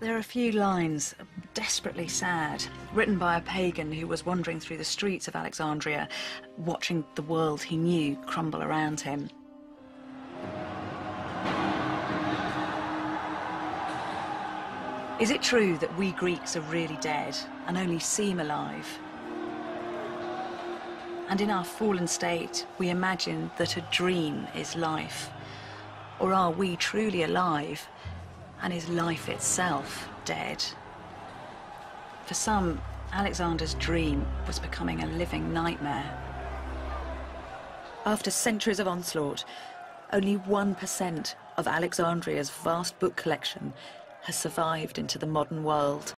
There are a few lines, desperately sad, written by a pagan who was wandering through the streets of Alexandria, watching the world he knew crumble around him. Is it true that we Greeks are really dead and only seem alive? And in our fallen state, we imagine that a dream is life. Or are we truly alive and is life itself dead? For some, Alexander's dream was becoming a living nightmare. After centuries of onslaught, only 1% of Alexandria's vast book collection has survived into the modern world.